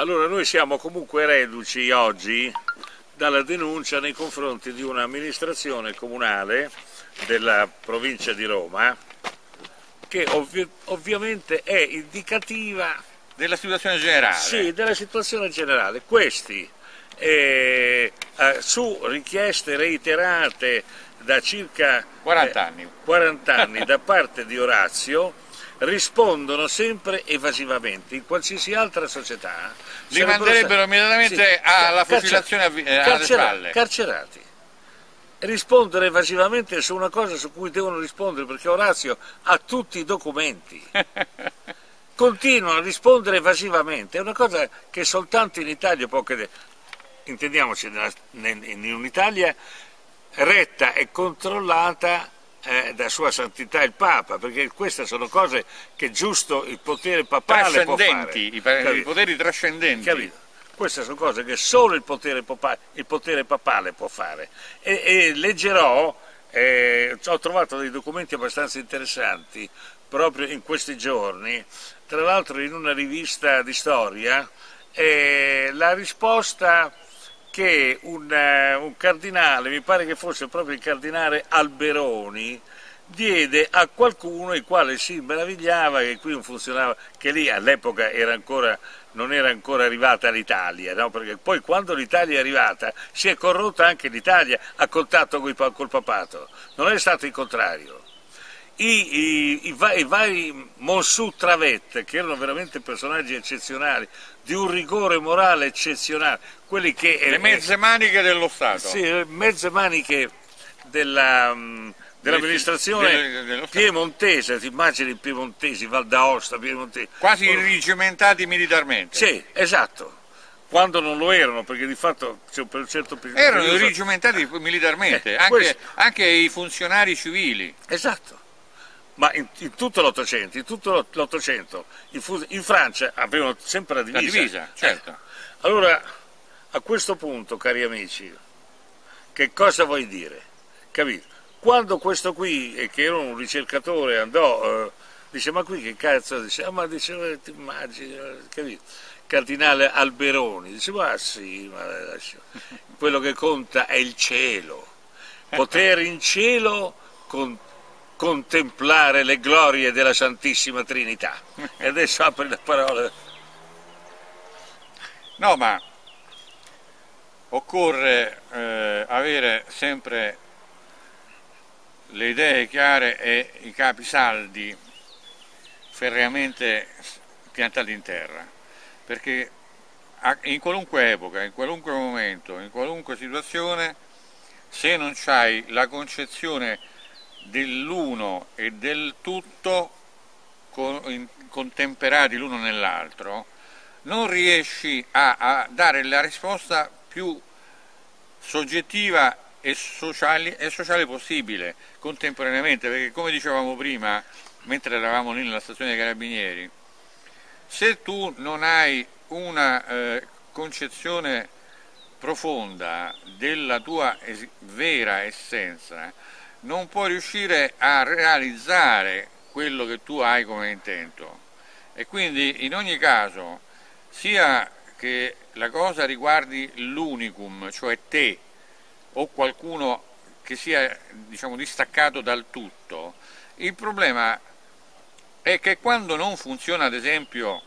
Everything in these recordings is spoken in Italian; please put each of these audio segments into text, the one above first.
Allora noi siamo comunque reduci oggi dalla denuncia nei confronti di un'amministrazione comunale della provincia di Roma che ovvi ovviamente è indicativa della situazione generale. Sì, della situazione generale. Questi eh, eh, su richieste reiterate da circa 40 anni, 40 anni da parte di Orazio rispondono sempre evasivamente in qualsiasi altra società. Li manderebbero immediatamente sì, alla fucilazione eh, alle spalle. carcerati. Rispondere evasivamente su una cosa su cui devono rispondere perché Orazio ha tutti i documenti. Continuano a rispondere evasivamente. È una cosa che soltanto in Italia può accadere intendiamoci in un'Italia retta e controllata eh, da Sua Santità il Papa, perché queste sono cose che giusto il potere papale può fare. I, i poteri trascendenti. Capito? Queste sono cose che solo il potere, papale, il potere papale può fare. E, e leggerò, eh, ho trovato dei documenti abbastanza interessanti proprio in questi giorni, tra l'altro in una rivista di storia, eh, la risposta che un, uh, un, cardinale, mi pare che fosse proprio il cardinale Alberoni, diede a qualcuno il quale si meravigliava che qui non funzionava, che lì all'epoca non era ancora arrivata l'Italia, no? perché poi quando l'Italia è arrivata si è corrotta anche l'Italia a contatto col papato, non è stato il contrario i, i, i, i vari Monsù Travette, che erano veramente personaggi eccezionali, di un rigore morale eccezionale, quelli che... Le mezze maniche dello Stato. Sì, le mezze maniche della... Mm, dell'amministrazione piemontese, ti immagini i piemontesi, Val d'Aosta, piemontesi. Quasi irrigimentati militarmente. Sì, esatto. Quando non lo erano, perché di fatto c'è per un certo periodo... Erano irrigimentati militarmente, eh, anche, anche i funzionari civili. Esatto ma in, in tutto l'Ottocento, in tutto l'Ottocento, in, in, Francia avevano sempre la divisa. La divisa, certo. Eh. Allora, a questo punto, cari amici, che cosa vuoi dire? Capito? Quando questo qui, che era un ricercatore, andò, eh, dice, ma qui che cazzo, dice, ah, ma dice, eh, ti immagini, eh, capito? Cardinale Alberoni, dice, ma sì, ma quello che conta è il cielo, potere in cielo con contemplare le glorie della Santissima Trinità. E adesso apri la parola. No, ma occorre eh, avere sempre le idee chiare e i capi saldi ferreamente piantati in terra, perché in qualunque epoca, in qualunque momento, in qualunque situazione, se non hai la concezione dell'uno e del tutto contemperati l'uno nell'altro, non riesci a, a, dare la risposta più soggettiva e sociale, e sociale, possibile contemporaneamente, perché come dicevamo prima, mentre eravamo lì nella stazione dei carabinieri, se tu non hai una eh, concezione profonda della tua es vera essenza, non puoi riuscire a realizzare quello che tu hai come intento. E quindi in ogni caso sia che la cosa riguardi l'unicum, cioè te o qualcuno che sia diciamo, distaccato dal tutto, il problema è che quando non funziona ad esempio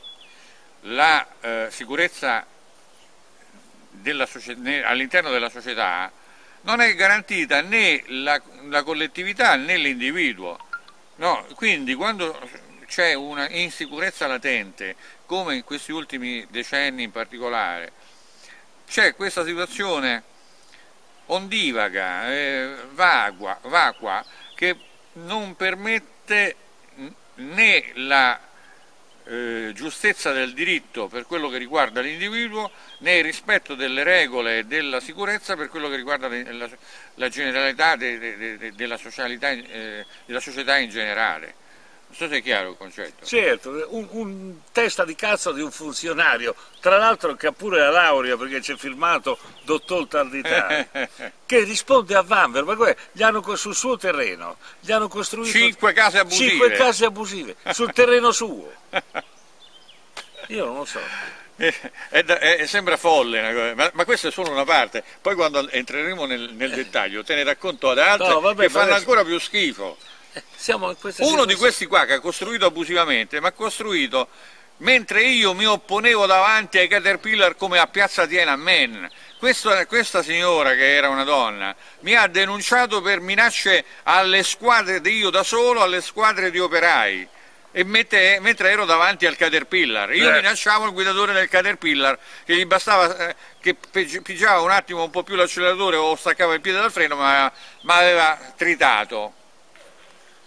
la eh, sicurezza all'interno della società, non è garantita né la, la collettività né l'individuo. No? Quindi quando c'è una insicurezza latente, come in questi ultimi decenni in particolare, c'è questa situazione ondivaga, eh, vagua, vacua, che non permette né la eh, giustezza del diritto per quello che riguarda l'individuo né rispetto delle regole e della sicurezza per quello che riguarda la, la generalità de, de, de, della, eh, della società in generale. Non so se è chiaro il concetto. Certo, un, un, testa di cazzo di un funzionario, tra l'altro che ha pure la laurea perché c'è firmato dottor Tardità, che risponde a Vanver, ma gli hanno sul suo terreno, gli hanno costruito cinque case abusive, cinque case abusive sul terreno suo. Io non lo so. è, è, è, sembra folle, ma, ma, questa è solo una parte. Poi quando entreremo nel, nel dettaglio te ne racconto ad altre no, vabbè, che fanno ancora più schifo. Uno di questi qua che ha costruito abusivamente, ma ha costruito mentre io mi opponevo davanti ai Caterpillar come a Piazza Tiananmen. Questa, questa, signora, che era una donna, mi ha denunciato per minacce alle squadre di io da solo, alle squadre di operai, mette, mentre ero davanti al Caterpillar. Io eh. minacciavo il guidatore del Caterpillar, che gli bastava eh, che pigiava un attimo un po' più l'acceleratore o staccava il piede dal freno, ma, ma aveva tritato.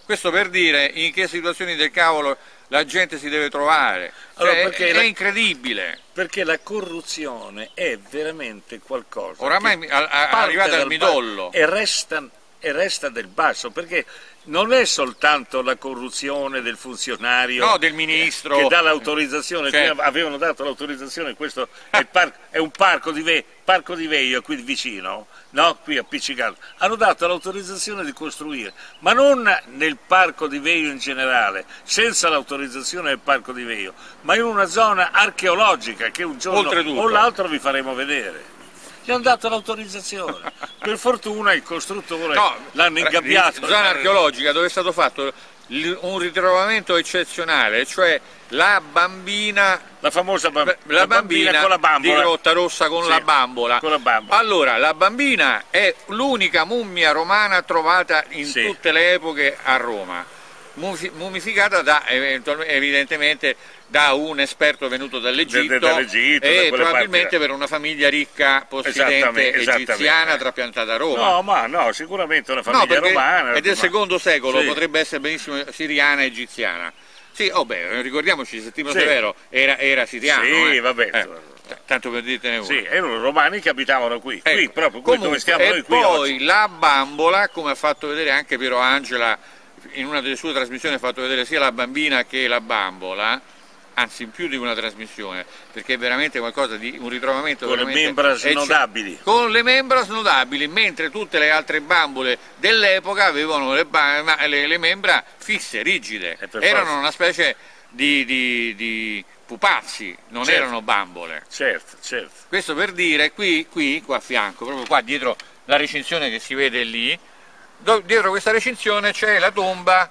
Questo per dire in che situazioni del cavolo la gente si deve trovare. Cioè, allora, è, la, incredibile. Perché la corruzione è veramente qualcosa. Oramai è arrivata al midollo. E resta, e resta del basso, perché non è soltanto la corruzione del funzionario no, del ministro che dà l'autorizzazione, certo. avevano dato l'autorizzazione, questo è, parco, è, un parco di, Ve, parco di Veio qui vicino, no? qui appiccicato, hanno dato l'autorizzazione di costruire, ma non nel parco di Veio in generale, senza l'autorizzazione del parco di Veio, ma in una zona archeologica che un giorno o l'altro vi faremo vedere gli hanno dato l'autorizzazione. per fortuna il costruttore no, l'hanno ingabbiato. Zona archeologica dove è stato fatto un ritrovamento eccezionale, cioè la bambina, la famosa bam la la bambina, bambina, con la bambola. di Grotta Rossa con, sì, la bambola. con la bambola. Allora, la bambina è l'unica mummia romana trovata in sì. tutte le epoche a Roma mummificata da, evidentemente da un esperto venuto dall'Egitto dall'Egitto e da probabilmente per una famiglia ricca possidente egiziana trapiantata a Roma. No, ma no, sicuramente una famiglia no, romana. È del secondo secolo, sì. potrebbe essere benissimo siriana e egiziana. Sì, oh beh, ricordiamoci, Settimo sì. Severo era, era siriano. Sì, eh. vabbè. Eh, tanto per dirtene uno. Sì, erano romani che abitavano qui, ecco. qui proprio, qui Comunque, dove stiamo e noi qui poi oggi. la bambola, come ha fatto vedere anche Piero Angela in una delle sue trasmissioni ha fatto vedere sia la bambina che la bambola, anzi in più di una trasmissione, perché è veramente qualcosa di un ritrovamento con le membra snodabili. Con le membra snodabili, mentre tutte le altre bambole dell'epoca avevano le, le, le, membra fisse, rigide, erano forza. una specie di, di, di pupazzi, non certo. erano bambole. Certo, certo. Questo per dire, qui, qui, qua a fianco, proprio qua dietro la recinzione che si vede lì, dietro questa recinzione c'è la tomba,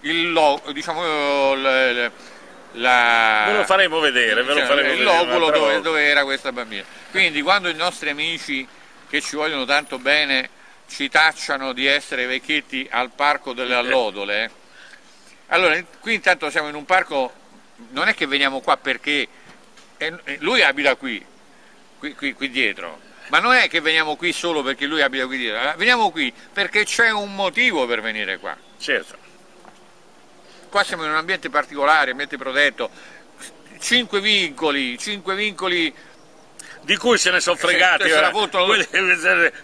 il logo, diciamo, la, la, ve lo faremo vedere, ve lo diciamo, faremo il loculo dove, dove, era questa bambina. Quindi quando i nostri amici che ci vogliono tanto bene ci tacciano di essere vecchietti al parco delle allodole, allora qui intanto siamo in un parco, non è che veniamo qua perché lui abita qui, qui, qui, qui dietro, ma non è che veniamo qui solo perché lui abita qui dietro, veniamo qui perché c'è un motivo per venire qua. Certo. Qua siamo in un ambiente particolare, ambiente protetto, cinque vincoli, cinque vincoli di cui se ne sono fregati, se, se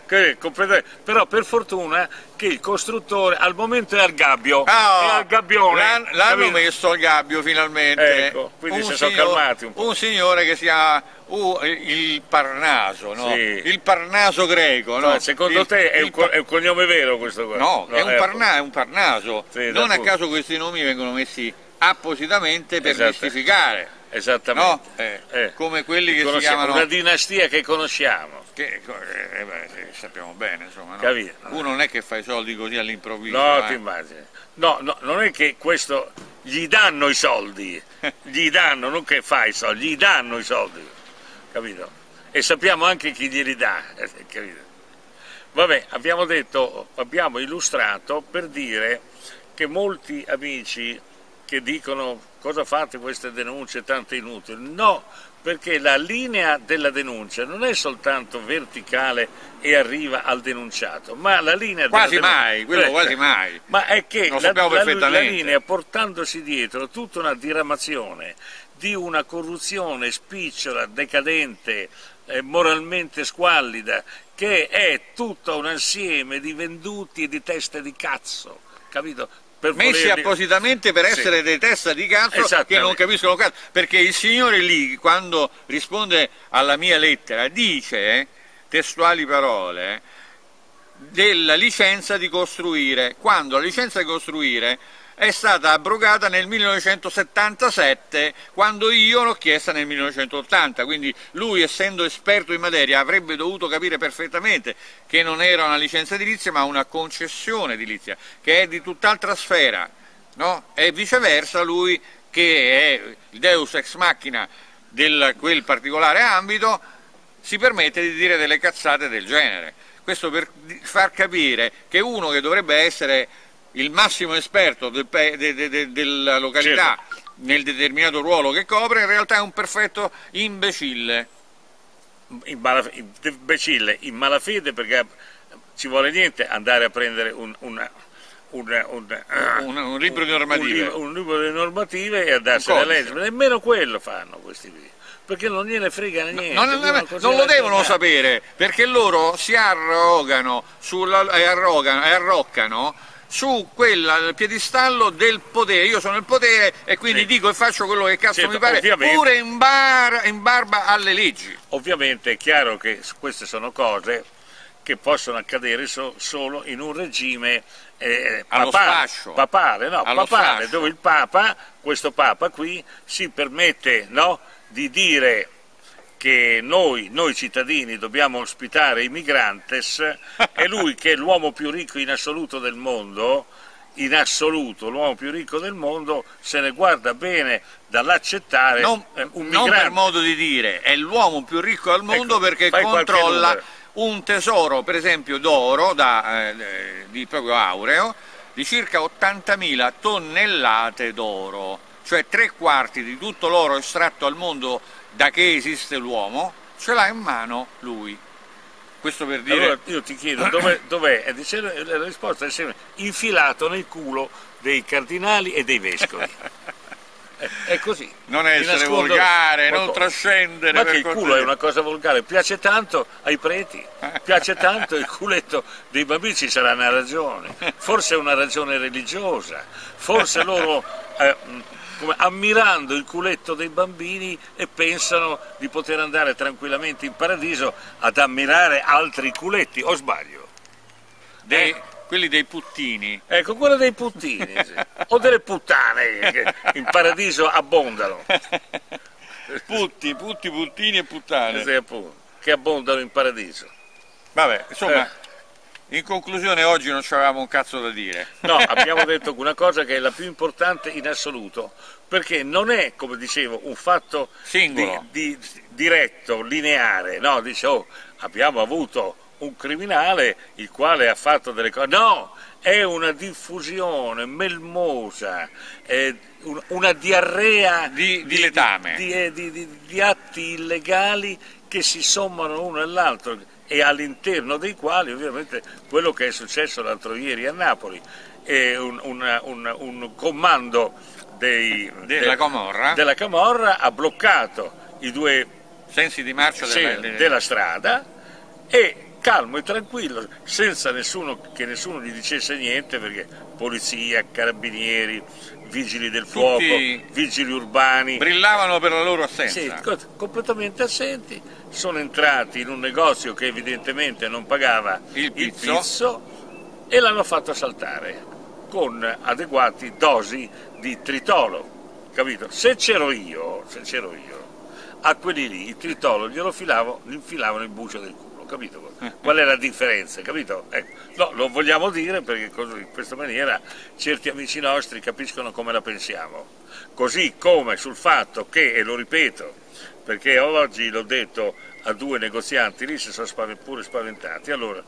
quelli, però per fortuna che il costruttore al momento è al gabbio, oh, è al gabbione. L'hanno messo al gabbio finalmente, ecco, quindi un si signor, sono calmati un po'. Un signore che si chiama uh, il Parnaso, no? sì. il Parnaso greco. No? secondo il, te è, il, un, è, un, cognome vero questo qua? No, no è, un ecco. parna, è, un Parnaso, sì, non a caso questi nomi vengono messi appositamente per esatto. mistificare. Esattamente. No? Eh, eh. Come quelli che si chiamano... Una dinastia che conosciamo. Che eh, beh, sappiamo bene, insomma. No? Uno non è che fa i soldi così all'improvviso. No, eh. ti immagini. No, no, non è che questo... Gli danno i soldi. gli danno, non che fa i soldi, gli danno i soldi. Capito? E sappiamo anche chi glieli dà. Eh, capito? Vabbè, abbiamo detto, abbiamo illustrato per dire che molti amici che dicono cosa fate queste denunce tante inutili? No, perché la linea della denuncia non è soltanto verticale e arriva al denunciato, ma la linea quasi della mai, quello quasi mai. Ma è che la, la, la linea portandosi dietro tutta una diramazione di una corruzione spicciola, decadente, eh, moralmente squallida, che è tutto un insieme di venduti e di teste di cazzo, capito? Messi appositamente per essere sì. dei testa di cazzo che non capiscono cazzo, perché il signore lì quando risponde alla mia lettera dice, testuali parole, della licenza di costruire, quando la licenza di costruire è stata abrogata nel 1977 quando io l'ho chiesta nel 1980, quindi lui essendo esperto in materia avrebbe dovuto capire perfettamente che non era una licenza edilizia ma una concessione edilizia che è di tutt'altra sfera no? e viceversa lui che è il deus ex machina di quel particolare ambito si permette di dire delle cazzate del genere. Questo per far capire che uno che dovrebbe essere il massimo esperto del, de, de, de, della località certo. nel determinato ruolo che copre, in realtà è un perfetto imbecille. In malafede, imbecille, in malafede perché ci vuole niente andare a prendere un, una, un, un, un, un, libro di normative. Un, libro di normative e andarsene a leggere, nemmeno quello fanno questi qui perché non gliene frega niente. No, non, non lo devono sapere, perché loro si arrogano, sulla, e, arrogano, arroccano su quel piedistallo del potere, io sono il potere e quindi sì. dico e faccio quello che cazzo certo, mi pare, pure in, bar, in barba alle leggi. Ovviamente è chiaro che queste sono cose che possono accadere so, solo in un regime eh, papale, papale, no, papale dove il Papa, questo Papa qui, si permette no, di dire che noi, noi, cittadini dobbiamo ospitare i migrantes e lui che è l'uomo più ricco in assoluto del mondo, in assoluto l'uomo più ricco del mondo, se ne guarda bene dall'accettare non, un migrante. Non per modo di dire, è l'uomo più ricco al mondo ecco, perché controlla un tesoro, per esempio d'oro, eh, di proprio aureo, di circa 80.000 tonnellate d'oro cioè tre quarti di tutto l'oro estratto al mondo da che esiste l'uomo, ce l'ha in mano lui. Questo per dire... Allora io ti chiedo, dov'è? dov'è? La risposta è sempre infilato nel culo dei cardinali e dei vescovi. è così. Non essere volgare, non cosa. trascendere. Ma che il culo è una cosa volgare, piace tanto ai preti, piace tanto il culetto dei bambini, ci sarà una ragione, forse è una ragione religiosa, forse loro eh, come ammirando il culetto dei bambini e pensano di poter andare tranquillamente in paradiso ad ammirare altri culetti, o sbaglio? Dei, eh? Quelli dei puttini. Ecco, quello dei puttini, sì. o delle puttane che in paradiso abbondano. Putti, putti, puttini e puttane. Sì, appunto, che abbondano in paradiso. Vabbè, insomma... Eh in conclusione oggi non avevamo un cazzo da dire. No, abbiamo detto una cosa che è la più importante in assoluto, perché non è, come dicevo, un fatto. Di, di, diretto, lineare, no, dice oh, abbiamo avuto un criminale il quale ha fatto delle cose, no, è una diffusione melmosa, è una diarrea di, di letame, di, di atti illegali che si sommano uno all'altro e all'interno dei quali ovviamente quello che è successo l'altro ieri a Napoli è un, un, un, un comando dei, della, de, Camorra. della, Camorra. ha bloccato i due sensi di marcia della, della strada e calmo e tranquillo, senza nessuno, che nessuno gli dicesse niente, perché polizia, carabinieri, vigili del fuoco, Tutti vigili urbani. Brillavano per la loro assenza. Sì, completamente assenti, sono entrati in un negozio che evidentemente non pagava il pizzo, il pizzo e l'hanno fatto saltare con adeguati dosi di tritolo, capito? Se c'ero io, se c'ero io, a quelli lì il tritolo glielo filavo, gli infilavano il bucio del culo capito? Qual è la differenza, capito? Ecco. No, lo vogliamo dire perché in questa maniera certi amici nostri capiscono come la pensiamo. Così come sul fatto che, e lo ripeto, perché oggi l'ho detto a due negozianti, lì si sono pure spaventati, allora,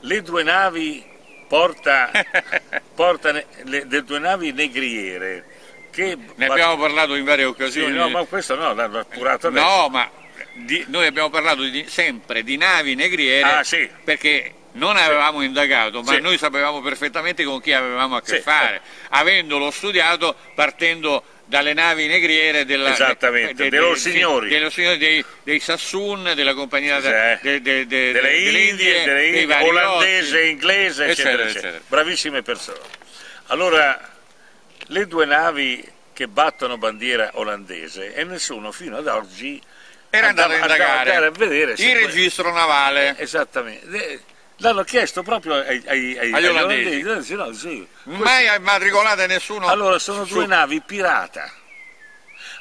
le due navi porta, porta le, le due navi negriere, che ne abbiamo parlato in varie occasioni. Sì, no, ma questo no, l'hanno appurato adesso. No, ma di, noi abbiamo parlato di, sempre di navi negriere ah, sì. perché non avevamo sì. indagato, ma sì. noi sapevamo perfettamente con chi avevamo a che fare, avendolo studiato partendo dalle navi negriere della, Esattamente, de, de, dei, signori. Dello signori dei, dei, Sassoon, della compagnia de, delle, delle Indie, delle Indie olandese, inglese, eccetera, eccetera, eccetera. Bravissime persone. Allora, le due navi che battono bandiera olandese e nessuno fino ad oggi era andato a indagare a vedere il registro navale. Esattamente. L'hanno chiesto proprio ai, ai, ai, agli olandesi. olandesi. No, sì. Mai matricolate nessuno. Allora, sono due su... navi pirata.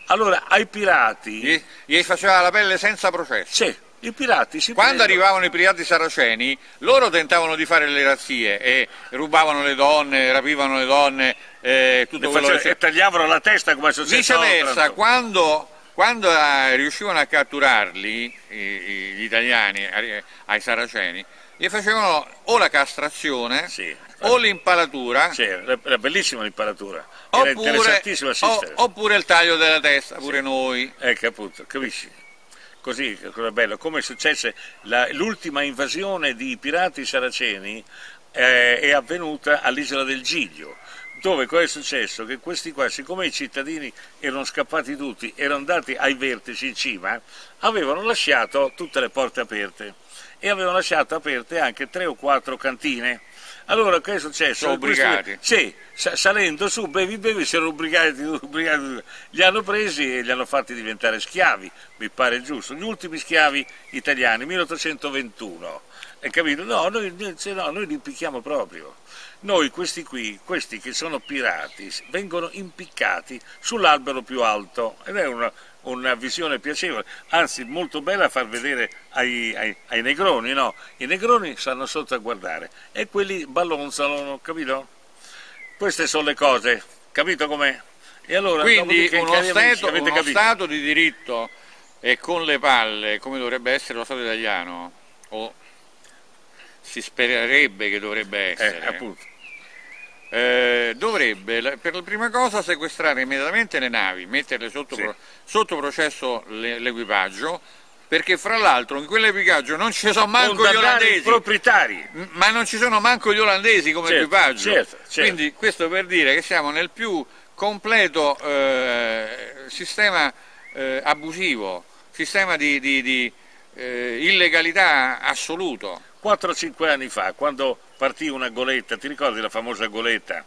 Allora, ai pirati... Gli, gli faceva la pelle senza processo. Sì, i pirati si Quando prendono... arrivavano i pirati saraceni, loro tentavano di fare le razzie e rubavano le donne, rapivano le donne, eh, tutto quello faceva, che... E tagliavano la testa come è successo Viceversa, quando, quando eh, riuscivano a catturarli, gli italiani, ai saraceni, gli facevano o la castrazione sì. o l'impalatura. Sì, era bellissima l'impalatura, era interessantissimo assistere. oppure il taglio della testa, pure sì. noi. Ecco appunto, capisci? Così, cosa bello, come successe l'ultima invasione di pirati saraceni eh, è avvenuta all'isola del Giglio, dove cosa è successo? Che questi qua, siccome i cittadini erano scappati tutti, erano andati ai vertici in cima, avevano lasciato tutte le porte aperte e avevano lasciato aperte anche tre o quattro cantine. Allora che è successo? Sono obbligati? Sì, salendo su, bevi bevi, si erano obbligati, obbligati, li hanno presi e li hanno fatti diventare schiavi, mi pare giusto, gli ultimi schiavi italiani, 1821. Hai capito? No, noi, no, noi li impicchiamo proprio. Noi questi qui, questi che sono pirati, vengono impiccati sull'albero più alto ed è una, una visione piacevole, anzi molto bella a far vedere ai, ai, ai, negroni, no? I negroni stanno sotto a guardare e quelli ballonzano, capito? Queste sono le cose, capito com'è? E allora, Quindi uno, stato, uno stato di diritto e con le palle, come dovrebbe essere lo Stato italiano, o si spererebbe che dovrebbe eh, essere, eh, eh, dovrebbe per la prima cosa sequestrare immediatamente le navi, metterle sotto, sì. pro, sotto processo l'equipaggio, perché fra l'altro in quell'equipaggio non ci sono manco gli olandesi, proprietari. ma non ci sono manco gli olandesi come certo, equipaggio. Certo, certo. Quindi questo per dire che siamo nel più completo eh, sistema eh, abusivo, sistema di, di, di eh, illegalità assoluto. 4-5 anni fa, quando partì una goletta, ti ricordi la famosa goletta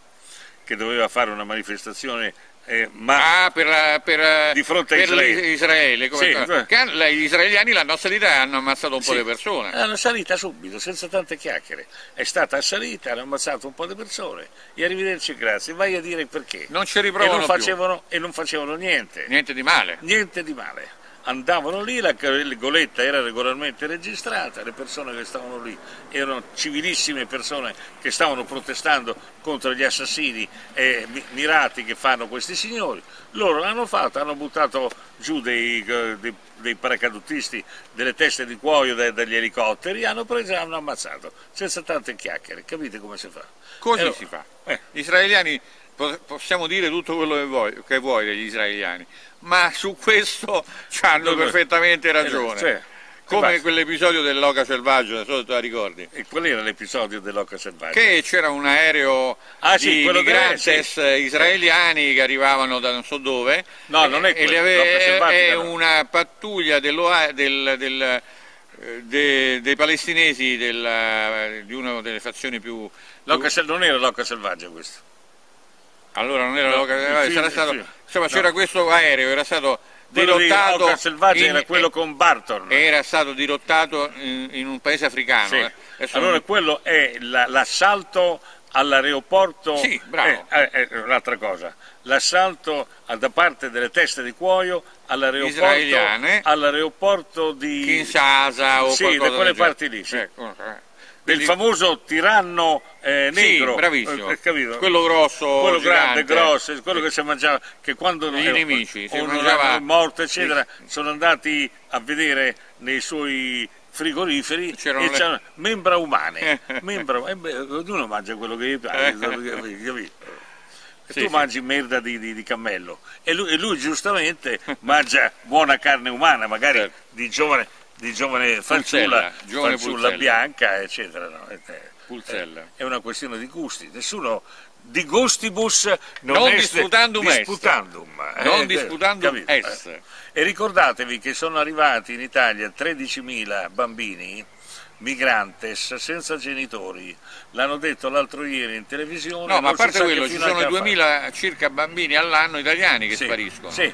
che doveva fare una manifestazione eh, ma ah, per, per, di fronte a Israele, Israele sì, che gli israeliani l'hanno assalita e hanno ammazzato un sì, po' di persone. L'hanno assalita subito, senza tante chiacchiere. È stata assalita, hanno ammazzato un po' di persone. E arrivederci grazie, vai a dire perché. Non ci riprovano e non facevano, e non facevano niente. Niente di male. Niente di male andavano lì, la goletta era regolarmente registrata, le persone che stavano lì erano civilissime persone che stavano protestando contro gli assassini eh, mirati che fanno questi signori, loro l'hanno fatto, hanno buttato giù dei, dei, dei paracadutisti delle teste di cuoio dai, dagli elicotteri, hanno preso e hanno ammazzato, senza tante chiacchiere, capite come si fa? Così allora, si fa. Eh. Gli israeliani possiamo dire tutto quello che vuoi, che vuoi degli israeliani, ma su questo hanno perfettamente ragione. Cioè, come quell'episodio dell'oca selvaggio, non so se te la ricordi. E qual era l'episodio dell'oca selvaggio? Che c'era un aereo ah, sì, di migrantes sì. israeliani che arrivavano da non so dove. No, non è quello. E ave- è una pattuglia del, del, del, de, dei palestinesi della, di una delle fazioni più... più... Non era l'oca selvaggio questo. Allora non era no, l'oca selvaggio, stato... Insomma, c'era questo aereo, era stato dirottato quello selvaggio in, era quello con Barton era stato dirottato in, in un paese africano sì. eh. allora quello è la, l'assalto all'aeroporto sì, bravo. Eh, eh, eh, un'altra cosa l'assalto da parte delle teste di cuoio all'aeroporto, all'aeroporto di Kinshasa o sì, da quelle parti lì sì. Ecco, eh del famoso tiranno eh, negro, sì, bravissimo. Eh, quello grosso, quello grande, grosso, quello che si mangiava, che quando i nemici si mangiava... morto, eccetera, sì. sono andati a vedere nei suoi frigoriferi C'erano e le... c'erano membra umane, membra, eh, ognuno mangia quello che gli piace, capito? Sì, tu sì. mangi merda di, di, di cammello e lui, e lui, giustamente mangia buona carne umana, magari certo. di giovane di giovane fanciulla, giovane fanciulla bianca, eccetera. No? Pulzella. È una questione di gusti, nessuno di gustibus non, non disputandum, disputandum est. non eh, disputandum est. Eh. E ricordatevi che sono arrivati in Italia 13.000 bambini migrantes senza genitori, l'hanno detto l'altro ieri in televisione. No, ma a parte quello, ci sono 2.000 circa bambini all'anno italiani che sì, spariscono. Sì,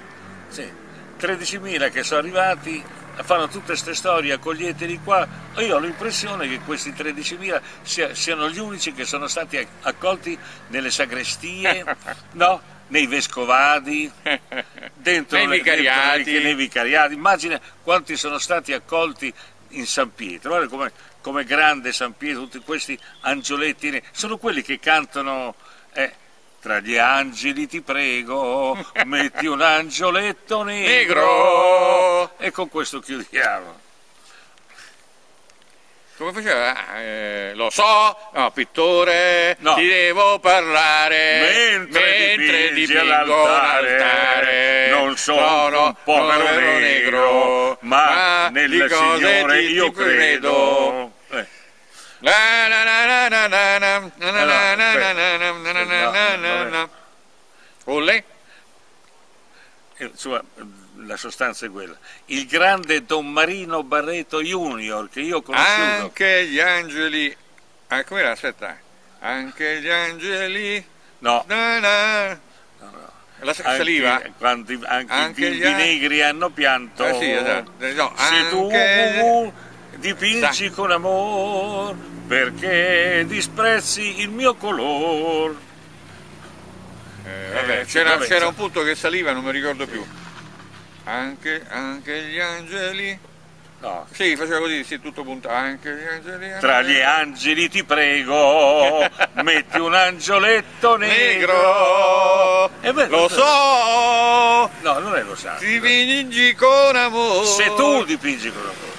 sì. 13.000 che sono arrivati fanno tutte queste storie, accoglieteli qua. Io ho l'impressione che questi 13.000 sia, siano gli unici che sono stati accolti nelle sagrestie, no? nei vescovadi, dentro nei, le, vicariati. Dentro nei vicariati. Immagina quanti sono stati accolti in San Pietro. Guarda come, come grande San Pietro, tutti questi angioletti, sono quelli che cantano... Eh, tra gli angeli ti prego, metti un angioletto negro. negro. E con questo chiudiamo. Come faceva? Eh, lo so, no, pittore, no. ti devo parlare mentre, mentre dipingi all'altare. Non sono no, un povero negro, negro, ma, ma nel Signore ti, io ti credo. Eh. Olle? Insomma, la sostanza è quella. Il grande Don Marino Barreto Junior, che io ho conosciuto. Anche gli angeli... Ah, com'era? Aspetta. Anche gli angeli... No. Na, na. no, no. La saliva? Anche, quanti, anche, Anche i gli an- negri hanno pianto. Eh sì, esatto. No, Se tu dipingi Sa- con amor, perché disprezzi il mio color. Eh, vabbè, Eh, c'era, un punto che saliva, non mi ricordo più. Anche, anche gli angeli. No. Sì, faceva così, sì, tutto puntato. Anche gli angeli. Tra gli angeli ti prego, metti un angioletto negro. Negro. Eh Lo so. No, non è lo santo. Dipingi con amore. Se tu dipingi con amore.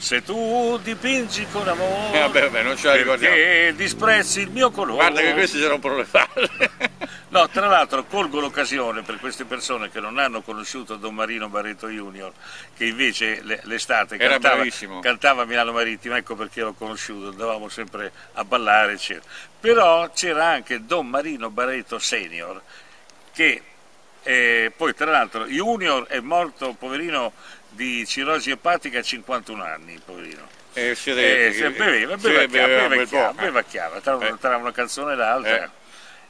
Se tu dipingi con amore. Eh, vabbè, vabbè, non ce la ricordiamo. Perché disprezzi il mio colore. Guarda che questi si rompono le palle. No, tra l'altro colgo l'occasione per queste persone che non hanno conosciuto Don Marino Barreto Junior, che invece le- l'estate cantava, cantava Milano Marittima, ecco perché l'ho conosciuto, andavamo sempre a ballare, eccetera. Però c'era anche Don Marino Barreto Senior, che eh, poi tra l'altro Junior è morto, poverino, di cirrosi epatica a 51 anni, poverino. Eh, si Eh, vede, se beveva, si beveva bevacchiava, po', eh. bevacchiava, tra, Eh. tra una canzone e l'altra. Eh.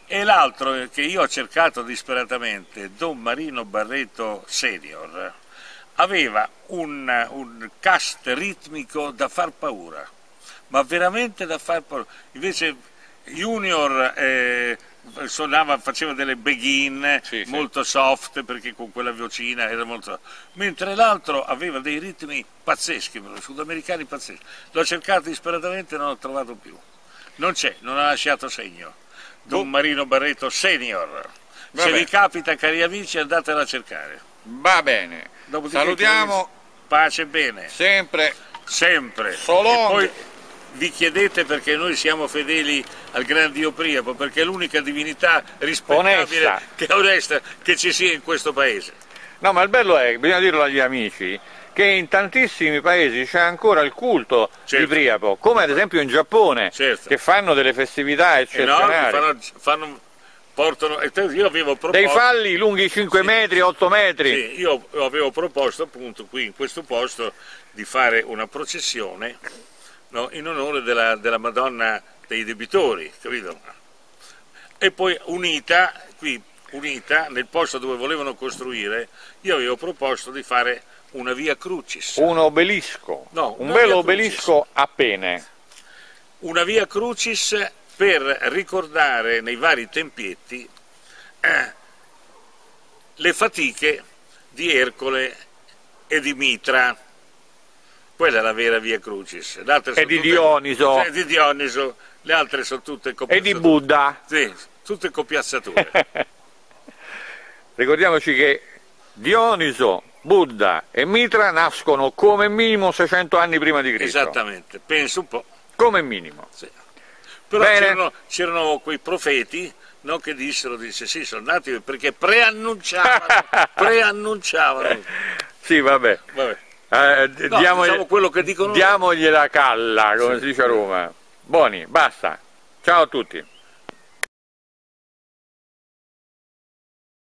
E l'altro eh, che io ho cercato disperatamente, Don Marino Barreto Senior, aveva un, un cast ritmico da far paura, ma veramente da far paura. Invece Junior eh, suonava, faceva delle begin Sì, sì. molto soft perché con quella vocina era molto mentre l'altro aveva dei ritmi pazzeschi, sudamericani pazzeschi. L'ho cercato disperatamente e non l'ho trovato più. Non c'è, non ha lasciato segno. Don. Marino Barreto Senior. Se Vabbè. vi capita, cari amici, andatela a cercare. Va bene. Dopodiché, Salutiamo Pace e bene, sempre sempre. So long. Poi vi chiedete perché noi siamo fedeli al gran Dio Priapo, perché è l'unica divinità rispettabile Onesta. che onesta che ci sia in questo paese. No, ma il bello è, bisogna dirlo agli amici, che in tantissimi paesi c'è ancora il culto Certo. di Priapo, come ad esempio in Giappone, Certo. che fanno delle festività E no, eccezionali. fanno, fanno- portano, io avevo proposto, Dei falli lunghi 5 Sì. metri, 8 metri. Sì, io avevo proposto appunto qui in questo posto di fare una processione no, in onore della, della Madonna dei debitori, capito? E poi unita, qui unita, nel posto dove volevano costruire, io avevo proposto di fare una via Crucis. Un obelisco, No, un bel obelisco a pene. una via Crucis per ricordare nei vari tempietti eh, le fatiche di Ercole e di Mitra. Quella è la vera via Crucis. E di tutte- Dioniso. Sì, di Dioniso. Le altre sono tutte E copiazzature. di Buddha. Sì, tutte copiazzature. Ricordiamoci che Dioniso, Buddha e Mitra nascono come minimo 600 anni prima di Cristo. Esattamente, penso un po'. Come minimo. Sì. Però c'erano, quei profeti no, che dissero, dice sì, sono nati perché preannunciavano, preannunciavano. Sì, vabbè. Vabbè. Eh, No, diamogli- diciamo quello che dicono loro. diamogliela calla, come Sì. si dice a Roma. Buoni, basta. Ciao a tutti.